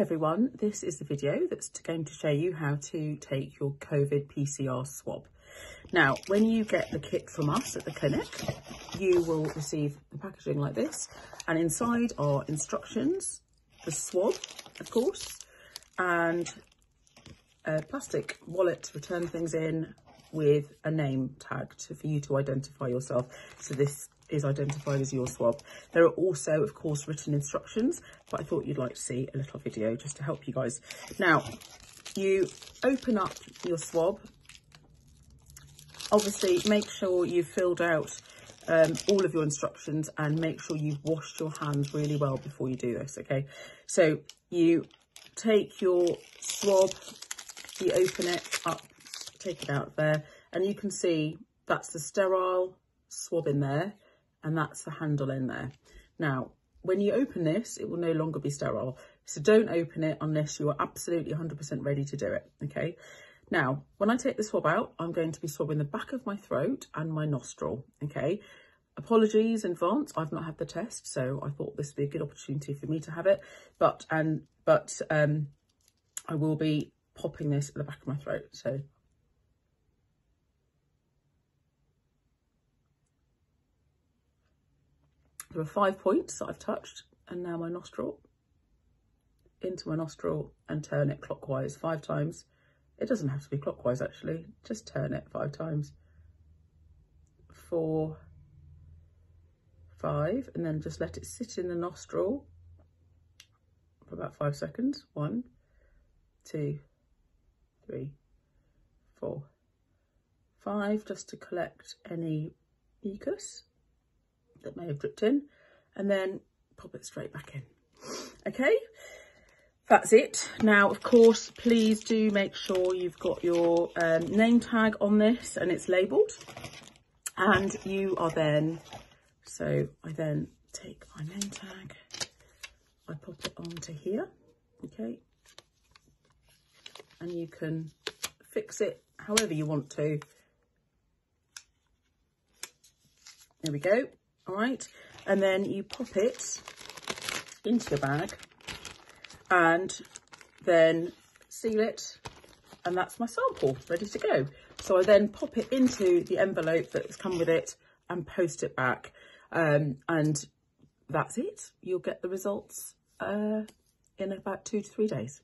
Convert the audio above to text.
everyone, this is the video that's going to show you how to take your COVID PCR swab. Now, when you get the kit from us at the clinic, you will receive the packaging like this, and inside are instructions, the swab, of course, and a plastic wallet to return things in with a name tag to, for you to identify yourself. So this is identified as your swab. There are also, of course, written instructions, but I thought you'd like to see a little video just to help you guys. Now, you open up your swab. Obviously, make sure you've filled out um, all of your instructions and make sure you've washed your hands really well before you do this, okay? So you take your swab, you open it up, take it out there, and you can see that's the sterile swab in there and that's the handle in there. Now, when you open this, it will no longer be sterile. So don't open it unless you are absolutely 100% ready to do it, okay? Now, when I take the swab out, I'm going to be swabbing the back of my throat and my nostril, okay? Apologies in advance, I've not had the test, so I thought this would be a good opportunity for me to have it. But and but um, I will be popping this at the back of my throat. So There are five points that I've touched and now my nostril into my nostril and turn it clockwise five times. It doesn't have to be clockwise actually, just turn it five times. Four, five, and then just let it sit in the nostril for about five seconds. One, two, three, four, five, just to collect any mucus that may have dripped in and then pop it straight back in. Okay, that's it. Now, of course, please do make sure you've got your um, name tag on this and it's labelled. And you are then, so I then take my name tag, I pop it onto here, okay? And you can fix it however you want to. There we go all right? And then you pop it into your bag and then seal it and that's my sample ready to go. So I then pop it into the envelope that's come with it and post it back um, and that's it. You'll get the results uh, in about two to three days.